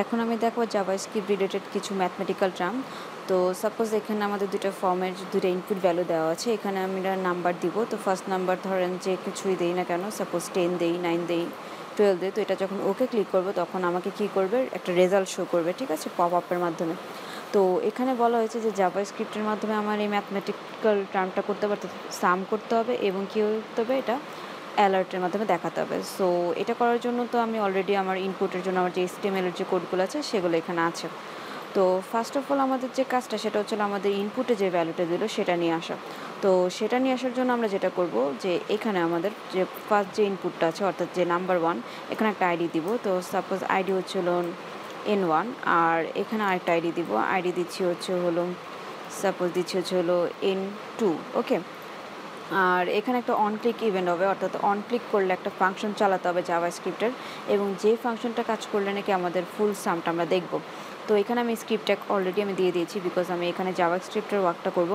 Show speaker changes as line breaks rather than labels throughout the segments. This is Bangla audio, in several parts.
এখন আমি দেখো জাভা স্ক্রিপ্ট রিলেটেড কিছু ম্যাথমেটিক্যাল টার্ম তো সাপোজ এখানে আমাদের দুটো ফর্মের দুটো ইনপুট ভ্যালু দেওয়া আছে, এখানে আমরা নাম্বার দিব। তো ফার্স্ট নাম্বার ধরেন যে কিছুই দেই না কেন সাপোজ টেন দেই নাইন দেই টুয়েলভ দেই, তো এটা যখন ওকে ক্লিক করব, তখন আমাকে কি করবে? একটা রেজাল্ট শো করবে, ঠিক আছে? পপ আপের মাধ্যমে। তো এখানে বলা হয়েছে যে জাভা স্ক্রিপ্টের মাধ্যমে আমার এই ম্যাথমেটিক্যাল টার্মটা করতে পারতে সাম করতে হবে এবং কী করতে হবে এটা? অ্যালার্টের মাধ্যমে দেখাতে হবে। সো এটা করার জন্য তো আমি অলরেডি আমার ইনপুটের জন্য আমার যে এসটিএমএলের যে কোডগুলো আছে, সেগুলো এখানে আছে। তো ফার্স্ট অফ অল আমাদের যে কাজটা, সেটা হচ্ছে আমাদের ইনপুটে যে ভ্যালুটা দিল, সেটা নিয়ে আসা। তো সেটা নিয়ে আসার জন্য আমরা যেটা করব, যে এখানে আমাদের যে ফার্স্ট যে ইনপুটটা আছে, অর্থাৎ যে নাম্বার ওয়ান এখানে একটা আইডি দিব। তো সাপোজ আইডি হচ্ছে হলো এন ওয়ান আর এখানে আরেকটা আইডি দিব। আইডি দিচ্ছি হচ্ছে হলো সাপোজ দিচ্ছি হচ্ছে হলো এন টু ওকে আর এখানে একটা অন ক্লিক ইভেন্ট হবে, অর্থাৎ অন ক্লিক করলে একটা ফাংশন চালাতে হবে জাভা স্ক্রিপ্টের এবং যে ফাংশনটা কাজ করলে নাকি আমাদের ফুল সামটা আমরা দেখব। তো এখানে আমি স্ক্রিপ্টটা অলরেডি আমি দিয়ে দিয়েছি বিকজ আমি এখানে জাভা স্ক্রিপ্টের ওয়ার্কটা করব।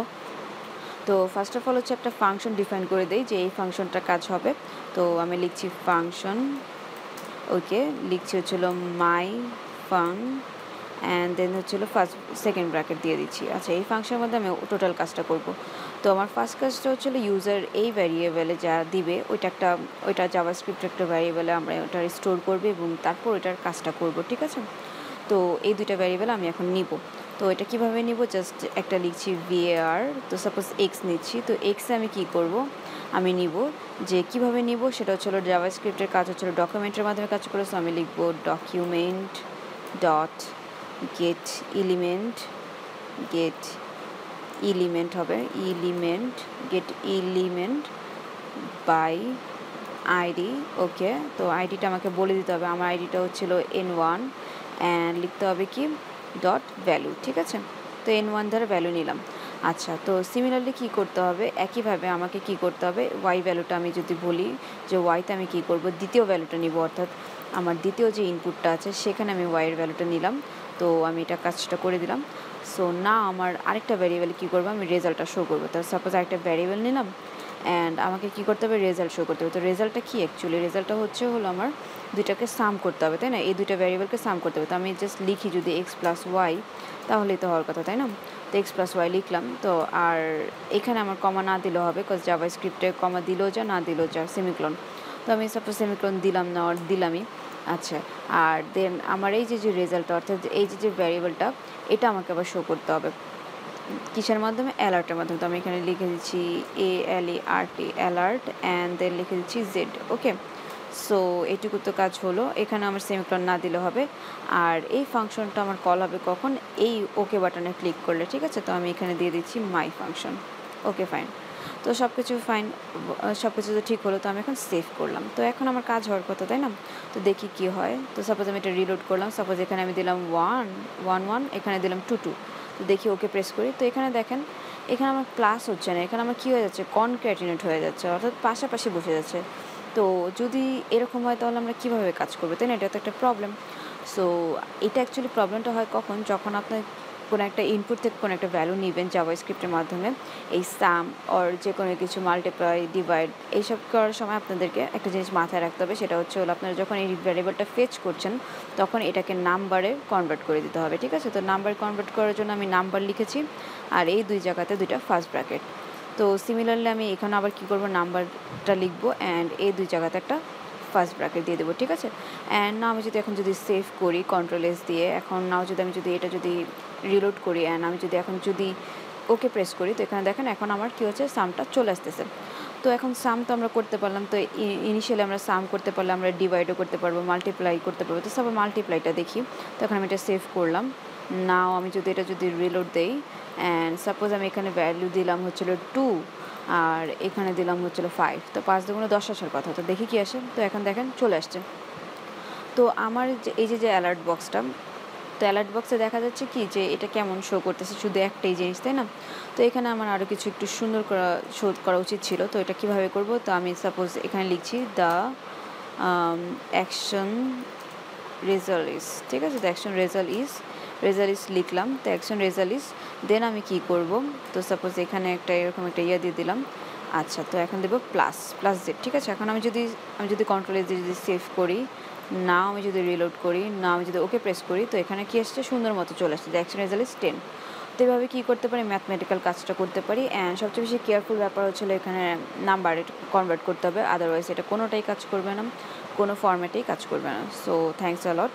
তো ফার্স্ট অফ অল হচ্ছে একটা ফাংশন ডিফাইন করে দেই যে এই ফাংশনটা কাজ হবে। তো আমি লিখছি ফাংশন ওকে লিখছি হচ্ছিল মাই ফাং অ্যান্ড দেন হচ্ছিল ফার্স্ট সেকেন্ড ব্র্যাকেট দিয়ে দিচ্ছি। আচ্ছা এই ফাংশনের মধ্যে আমি টোটাল কাজটা করব। তো আমার ফার্স্ট কাজটা হচ্ছিল ইউজার এই ভ্যারিয়েবলে যা দিবে, ওইটা একটা, ওইটা জাভা স্ক্রিপ্ট একটা ভ্যারিয়েবলে আমরা ওটা স্টোর করবে এবং তারপর ওইটার কাজটা করব, ঠিক আছে? তো এই দুইটা ভ্যারিয়েবল আমি এখন নিব। তো এটা কীভাবে নিব? জাস্ট একটা লিখছি ভিএআর তো সাপোজ এক্স নিচ্ছি। তো এক্সে আমি কি করব? আমি নিব যে কীভাবে নিব? সেটা হচ্ছিল জাভা স্ক্রিপ্টের কাজ, হচ্ছিল ডকুমেন্টের মাধ্যমে কাজ করে। সো আমি লিখব document dot get element get element হবে element get element by ID okay তো আইডিটা আমাকে বলে দিতে হবে, আমার আইডিটা হচ্ছিল এন ওয়ান অ্যান্ড লিখতে হবে কি? ডট ভ্যালু ঠিক আছে? তো এন ওয়ান দ্বারা ভ্যালু নিলাম। আচ্ছা তো সিমিলারলি কী করতে হবে? একইভাবে আমাকে কি করতে হবে? ওয়াই ভ্যালুটা আমি যদি বলি যে ওয়াইতে আমি কি করব? দ্বিতীয় ভ্যালুটা নিব, অর্থাৎ আমার দ্বিতীয় যে ইনপুটটা আছে, সেখানে আমি ওয়াইয়ের ভ্যালুটা নিলাম। তো আমি এটা কাজটা করে দিলাম। সো না, আমার আরেকটা ভ্যারিয়েবল কী করব? আমি রেজাল্টটা শো করব। তো সাপোজ আরেকটা ভ্যারিয়েবল নিলাম অ্যান্ড আমাকে কী করতে হবে? রেজাল্ট শো করতে হবে। তো রেজাল্টটা কী অ্যাকচুয়ালি রেজাল্টটা হচ্ছে হলো আমার দুইটাকে সাম করতে হবে, তাই না? এই দুইটা ভ্যারিয়েবলকে সাম করতে হবে। তো আমি জাস্ট লিখি যদি এক্স প্লাস ওয়াই তাহলেই তো হওয়ার কথা, তাই না? তো এক্স প্লাস ওয়াই লিখলাম। তো আর এখানে আমার কমা না দিলেও হবে বিকজ জাভা স্ক্রিপ্টে কমা দিলেও যা, না দিলেও যা সেমিক্লন তো আমি সাপোজ সেমিক্লন দিলাম না আর দিলামই। আচ্ছা আর দেন আমার এই যে যে রেজাল্ট অর্থাৎ এই যে যে ভ্যারিয়েবলটা এটা আমাকে আবার শো করতে হবে। কিসের মাধ্যমে? অ্যালার্টের মাধ্যমে। তো আমি এখানে লিখে দিচ্ছি এ এল ই আর টি অ্যালার্ট অ্যান্ড দেন লিখে দিচ্ছি জেড ওকে সো এটুকু তো কাজ হলো। এখানে আমার সেমিক্লন না দিলে হবে। আর এই ফাংশনটা আমার কল হবে কখন? এই ওকে বাটনে ক্লিক করলে, ঠিক আছে? তো আমি এখানে দিয়ে দিচ্ছি মাই ফাংশন ওকে ফাইন তো সব কিছু ফাইন সব কিছু তো ঠিক হলো, তো আমি এখন সেভ করলাম। তো এখন আমার কাজ হওয়ার কথা, তাই না? তো দেখি কি হয়। তো সাপোজ আমি এটা রিলোড করলাম সাপোজ এখানে আমি দিলাম ওয়ান ওয়ান ওয়ান এখানে দিলাম টু টু তো দেখি ওকে প্রেস করি। তো এখানে দেখেন, এখানে আমার প্লাস হচ্ছে না, এখানে আমার কী হয়ে যাচ্ছে? কনক্যাটিনেট হয়ে যাচ্ছে, অর্থাৎ পাশাপাশি বসে যাচ্ছে। তো যদি এরকম হয়, তাহলে আমরা কীভাবে কাজ করব? তাই না? এটা তো একটা প্রবলেম সো এটা অ্যাকচুয়ালি প্রবলেমটা হয় কখন? যখন আপনার কোনো একটা ইনপুট থেকে কোনো একটা ভ্যালু নেবেন জাভা স্ক্রিপ্টের মাধ্যমে। এই সাম অর যে কোনো কিছু মাল্টিপ্লাই ডিভাইড এইসব করার সময় আপনাদেরকে একটা জিনিস মাথায় রাখতে হবে, সেটা হচ্ছে হলো আপনারা যখন এই ভ্যারিয়েবলটা ফেচ করছেন, তখন এটাকে নাম্বারে কনভার্ট করে দিতে হবে, ঠিক আছে? তো নাম্বার কনভার্ট করার জন্য আমি নাম্বার লিখেছি, আর এই দুই জায়গাতে দুইটা ফার্স্ট ব্র্যাকেট তো সিমিলারলি আমি এখানে আবার কী করব? নাম্বারটা লিখব অ্যান্ড এই দুই জায়গাতে একটা ফার্স্ট ব্র্যাকেট দিয়ে দেবো, ঠিক আছে? অ্যান্ড না আমি যদি এখন যদি সেভ করি কন্ট্রোল এস দিয়ে, এখন নাও যদি আমি যদি এটা যদি রিলোড করি অ্যান্ড আমি যদি এখন যদি ওকে প্রেস করি, তো এখানে দেখেন এখন আমার কী হচ্ছে সামটা চলে আসতেছে। তো এখন সাম তো আমরা করতে পারলাম, তো ইনিশিয়ালি আমরা সাম করতে পারলে আমরা ডিভাইডও করতে পারব মাল্টিপ্লাই করতে পারব, তো সব মাল্টিপ্লাইটা দেখি। তো এখন আমি এটা সেভ করলাম। নাও আমি যদি এটা যদি রিলোড দেই অ্যান্ড সাপোজ আমি এখানে ভ্যালু দিলাম হচ্ছিল টু আর এখানে দিলাম হচ্ছিল ফাইভ তো পাঁচ দুগুলো দশ আসার কথা, তো দেখি কি আসে? তো এখন দেখেন চলে আসছে। তো আমার যে, এই যে যে অ্যালার্ট বক্সটা তো অ্যালার্ট বক্সে দেখা যাচ্ছে কি যে, এটা কেমন শো করতেছে? শুধু একটাই জিনিস, তাই না? তো এখানে আমার আরও কিছু একটু সুন্দর করা শো করা উচিত ছিল, তো এটা কীভাবে করব? তো আমি সাপোজ এখানে লিখছি দ্য অ্যাকশন রেজাল্ট ইস ঠিক আছে? The action result is result is লিখলাম। তো অ্যাকশন রেজাল্ট ইস দেন আমি কি করব? তো সাপোজ এখানে একটা এরকম একটা ইয়া দিয়ে দিলাম। আচ্ছা তো এখন দেবো প্লাস প্লাস জেড ঠিক আছে? এখন আমি যদি আমি যদি কন্ট্রোলে যদি সেভ করি না আমি যদি রিলোড করি না আমি যদি ওকে প্রেস করি, তো এখানে কি আসছে? সুন্দর মতো চলে আসছে। অ্যাকশন রেজাল্ট ইস টেন তো এভাবে কী করতে পারি? ম্যাথমেটিক্যাল কাজটা করতে পারি। অ্যান্ড সবচেয়ে বেশি কেয়ারফুল ব্যাপার হচ্ছিল এখানে নাম্বার কনভার্ট করতে হবে। আদারওয়াইজ এটা কোনোটাই কাজ করবে না। কোনো ফর্ম্যাটেই কাজ করবে না। So thanks a lot